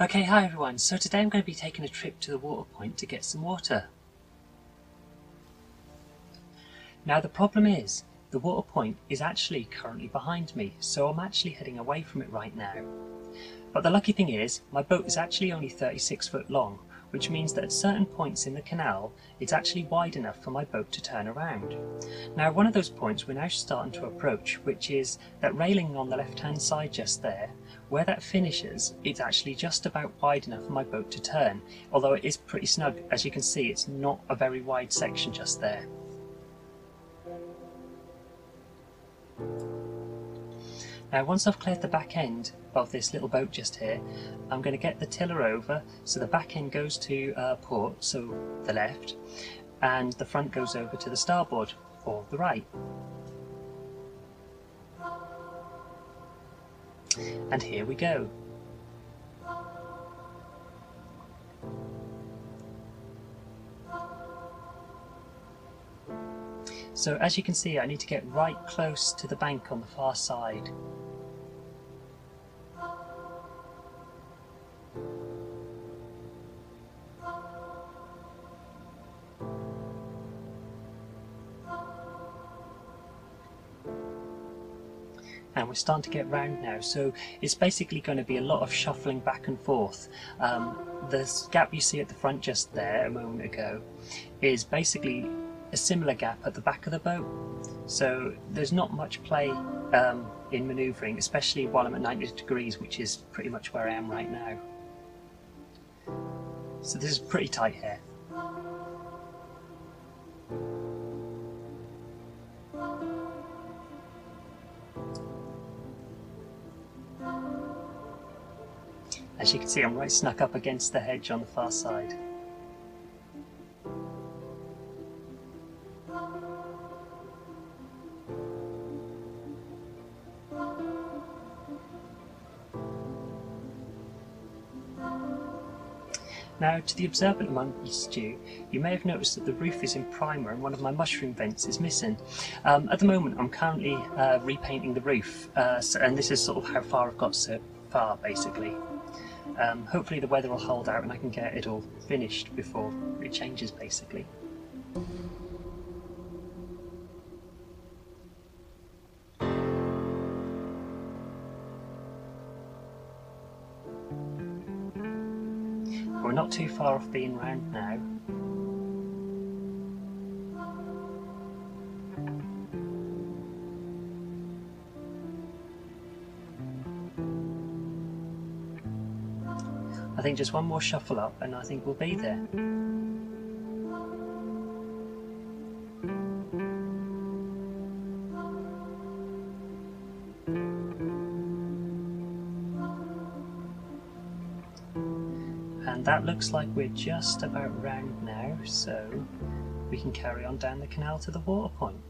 Okay, hi everyone. So today I'm going to be taking a trip to the water point to get some water. Now the problem is, the water point is actually currently behind me, so I'm actually heading away from it right now. But the lucky thing is, my boat is actually only 36 foot long, which means that at certain points in the canal, it's actually wide enough for my boat to turn around. Now one of those points we're now starting to approach, which is that railing on the left hand side just there, where that finishes, it's actually just about wide enough for my boat to turn, although it is pretty snug. As you can see, it's not a very wide section just there. Now once I've cleared the back end of this little boat just here, I'm going to get the tiller over so the back end goes to uh, port, so the left, and the front goes over to the starboard, or the right. And here we go. So as you can see I need to get right close to the bank on the far side. And we're starting to get round now. So it's basically going to be a lot of shuffling back and forth. Um, the gap you see at the front just there a moment ago is basically a similar gap at the back of the boat. So there's not much play um, in manoeuvring especially while I'm at 90 degrees which is pretty much where I am right now. So this is pretty tight here As you can see, I'm right snuck up against the hedge on the far side. Now, to the observant amongst you, you may have noticed that the roof is in primer and one of my mushroom vents is missing. Um, at the moment, I'm currently uh, repainting the roof, uh, so, and this is sort of how far I've got so far, basically. Um, hopefully the weather will hold out and I can get it all finished before it changes basically. We're not too far off being round now. Think just one more shuffle up and I think we'll be there. And that looks like we're just about round now, so we can carry on down the canal to the water point.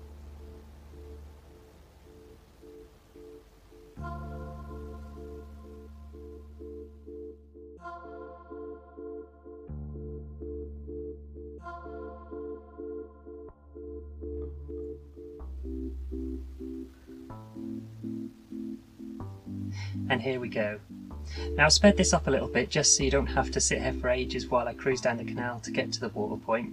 And here we go. Now I've sped this up a little bit just so you don't have to sit here for ages while I cruise down the canal to get to the water point.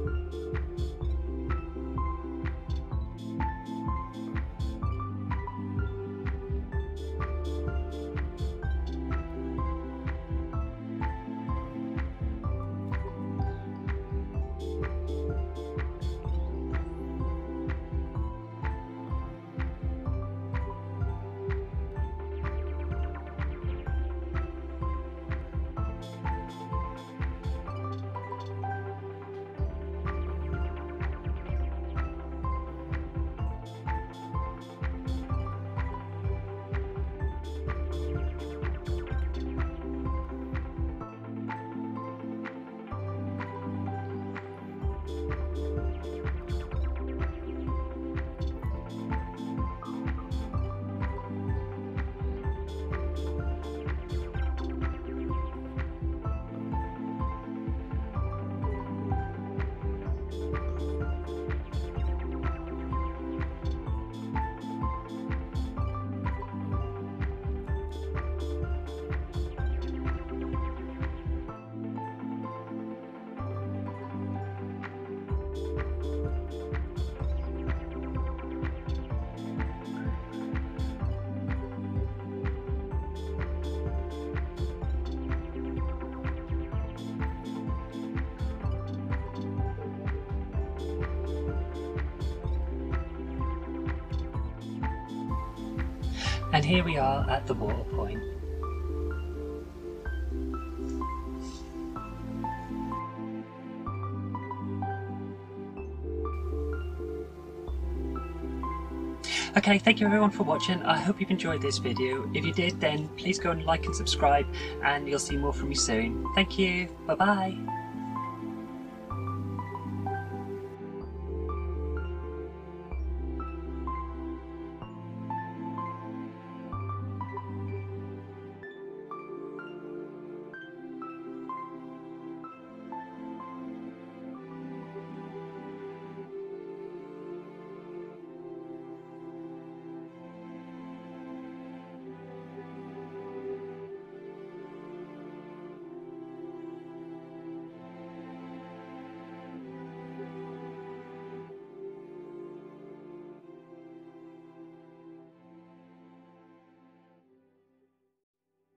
And here we are at the water point. Okay, thank you everyone for watching. I hope you've enjoyed this video. If you did, then please go and like and subscribe and you'll see more from me soon. Thank you. Bye bye.